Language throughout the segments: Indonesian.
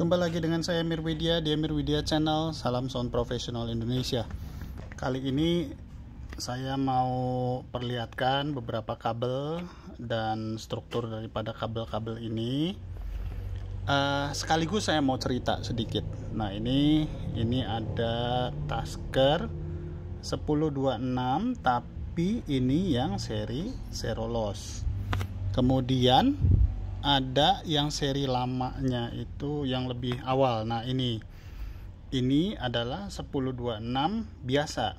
Jumpa lagi dengan saya Mir Widya di Mir Widya Channel. Salam sound profesional Indonesia. Kali ini saya mau perlihatkan beberapa kabel dan struktur daripada kabel-kabel ini. Uh, sekaligus saya mau cerita sedikit. Nah ini ini ada Tasker 1026 tapi ini yang seri Serolos. Kemudian ada yang seri lamanya itu yang lebih awal. Nah, ini ini adalah 1026 biasa.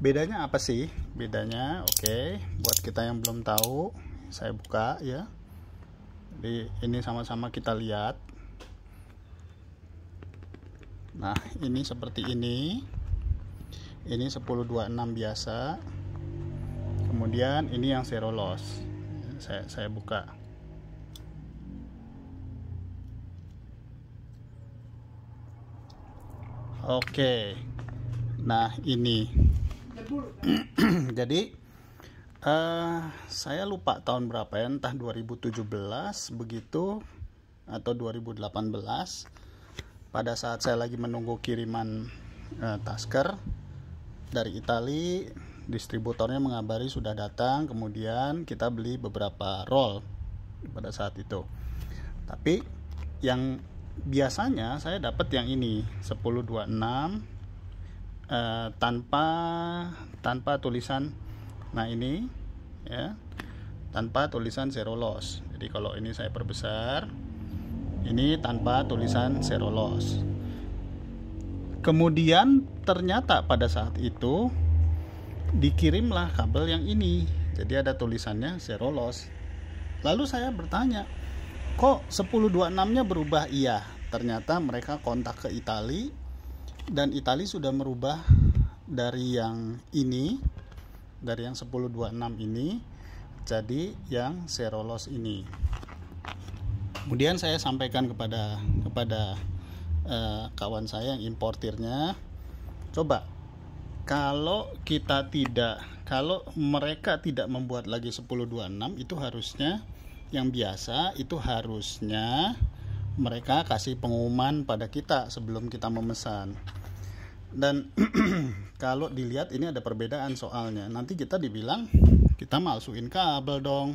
Bedanya apa sih? Bedanya oke, okay, buat kita yang belum tahu, saya buka ya. Jadi ini sama-sama kita lihat. Nah, ini seperti ini. Ini 1026 biasa. Kemudian ini yang serolos. Saya saya buka. Oke. Nah, ini. Jadi uh, saya lupa tahun berapa ya, entah 2017 begitu atau 2018 pada saat saya lagi menunggu kiriman uh, Tasker dari Itali distributornya mengabari sudah datang kemudian kita beli beberapa roll pada saat itu tapi yang biasanya saya dapat yang ini 1026 eh, tanpa tanpa tulisan. Nah ini ya tanpa tulisan zero loss. Jadi kalau ini saya perbesar ini tanpa tulisan zero loss. Kemudian ternyata pada saat itu dikirimlah kabel yang ini. Jadi ada tulisannya zero loss. Lalu saya bertanya kok 1026 nya berubah? Iya ternyata mereka kontak ke Itali dan Itali sudah merubah dari yang ini dari yang 1026 ini jadi yang Serolos ini. Kemudian saya sampaikan kepada kepada uh, kawan saya yang importirnya coba kalau kita tidak kalau mereka tidak membuat lagi 1026 itu harusnya yang biasa itu harusnya mereka kasih pengumuman pada kita sebelum kita memesan. Dan kalau dilihat ini ada perbedaan soalnya. Nanti kita dibilang kita malsuin kabel dong.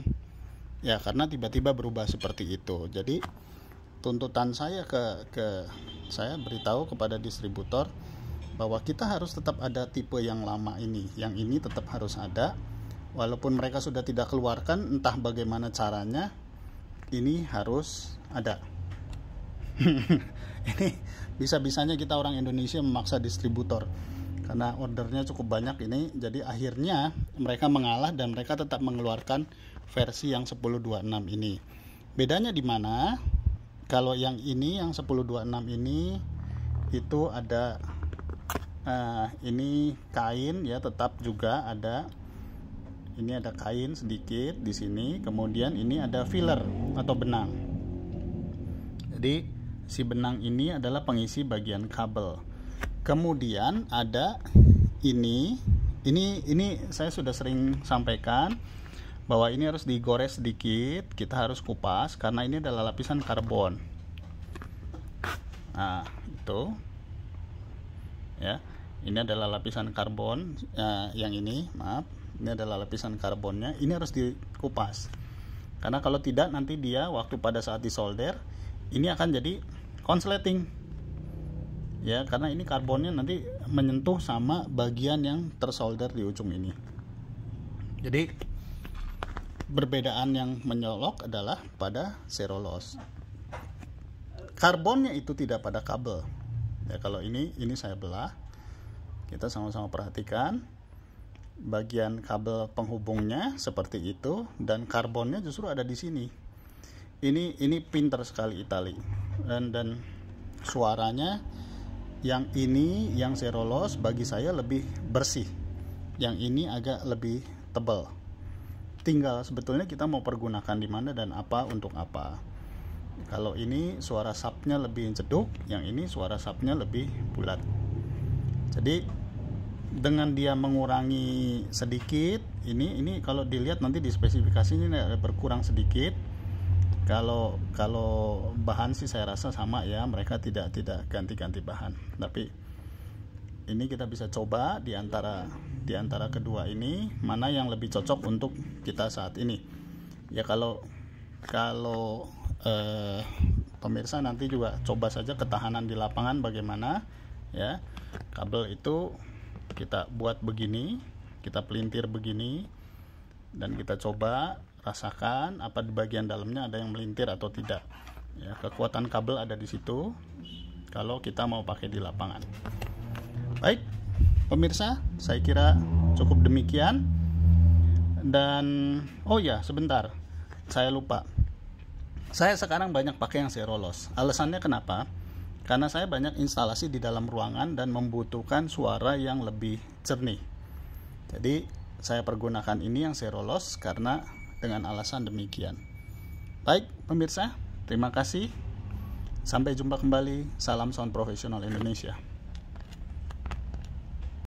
Ya karena tiba-tiba berubah seperti itu. Jadi tuntutan saya ke ke saya beritahu kepada distributor bahwa kita harus tetap ada tipe yang lama ini. Yang ini tetap harus ada walaupun mereka sudah tidak keluarkan entah bagaimana caranya ini harus ada. Ini bisa-bisanya kita orang Indonesia memaksa distributor karena ordernya cukup banyak ini. Jadi akhirnya mereka mengalah dan mereka tetap mengeluarkan versi yang 1026 ini. Bedanya di mana? Kalau yang ini yang 1026 ini itu ada uh, ini kain ya tetap juga ada ini ada kain sedikit di sini kemudian ini ada filler atau benang. Jadi si benang ini adalah pengisi bagian kabel. Kemudian ada ini ini ini saya sudah sering sampaikan bahwa ini harus digores sedikit kita harus kupas karena ini adalah lapisan karbon. Nah itu. Ya ini adalah lapisan karbon ya, yang ini maaf ini adalah lapisan karbonnya ini harus dikupas. Karena kalau tidak nanti dia waktu pada saat disolder ini akan jadi konsleting. Ya karena ini karbonnya nanti menyentuh sama bagian yang tersolder di ujung ini. Jadi perbedaan yang menyolok adalah pada serolos karbonnya itu tidak pada kabel. Ya kalau ini ini saya belah. Kita sama-sama perhatikan bagian kabel penghubungnya seperti itu dan karbonnya justru ada di sini. Ini ini pinter sekali Itali. Dan dan suaranya yang ini yang serolos bagi saya lebih bersih. Yang ini agak lebih tebal. Tinggal sebetulnya kita mau pergunakan di mana dan apa untuk apa. Kalau ini suara sapnya lebih ceduk yang ini suara sapnya lebih bulat. Jadi dengan dia mengurangi sedikit ini ini kalau dilihat nanti di spesifikasi ini berkurang sedikit. Kalau kalau bahan sih saya rasa sama ya mereka tidak tidak ganti-ganti bahan. Tapi ini kita bisa coba di antara di antara kedua ini mana yang lebih cocok untuk kita saat ini. Ya kalau kalau eh, pemirsa nanti juga coba saja ketahanan di lapangan bagaimana ya. Kabel itu kita buat begini kita pelintir begini dan kita coba rasakan apa di bagian dalamnya ada yang melintir atau tidak. Ya kekuatan kabel ada di situ. Kalau kita mau pakai di lapangan. Baik pemirsa saya kira cukup demikian. Dan oh ya sebentar. Saya lupa. Saya sekarang banyak pakai yang serolos alasannya kenapa karena saya banyak instalasi di dalam ruangan dan membutuhkan suara yang lebih jernih jadi saya pergunakan ini yang serolos karena dengan alasan demikian. Baik, pemirsa, terima kasih. Sampai jumpa kembali. Salam sound profesional Indonesia.